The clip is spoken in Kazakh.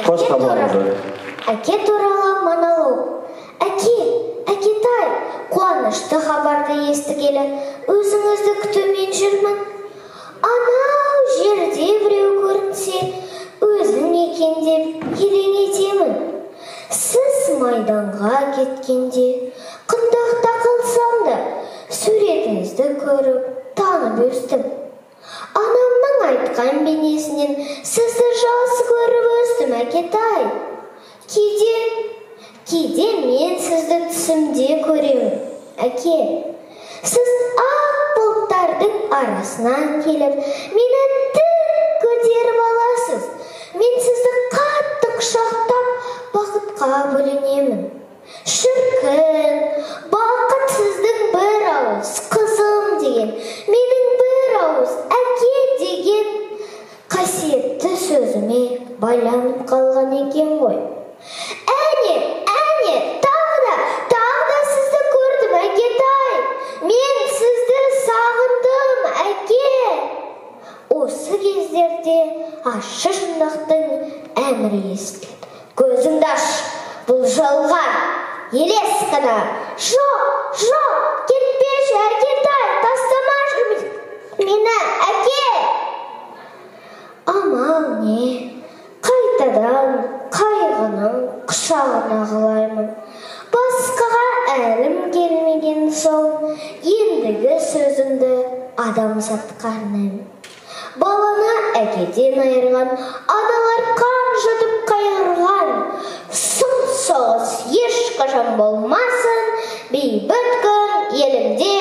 қош табылыңыздар әке туралы монолог әке әкетай қуанышты хабарды естігелі. Өзіңізді күтумен жүрмін. Анау жерде біреу көрінсе өзің екен деп елең етемін. Сіз майданға кеткенде қындақта қалсам да суретіңізді көріп танып өстім. Анамның айтқан бейнесінен сізді жақсы көріп өстім әкетай кейде кейде мен сізді түсімде көремін әке сіз ақ бұлттардың арасынан келіп мені тік көтеріп аласыз мен сізді қатты құшақтап бақытқа бөленемін шіркін байланып қалған екен ғой. Әне әне тағы да тағы да сізді көрдім әкетай. Мен сізді сағындым әке. Осы кездерде ащы шындықтың әмірі естіледі көзіңді аш бұл жалған. Елес қана. Жоқ жоқ кетпеші әкетай қайғының құшағына қалаймын басқаға әлім келмеген соң ендігі сөзімді адамзатқа арнаймын баланы әкеден айырған аналар қан жұтып қайғырған сұм соғыс ешқашан болмасын бейбіт күн елімде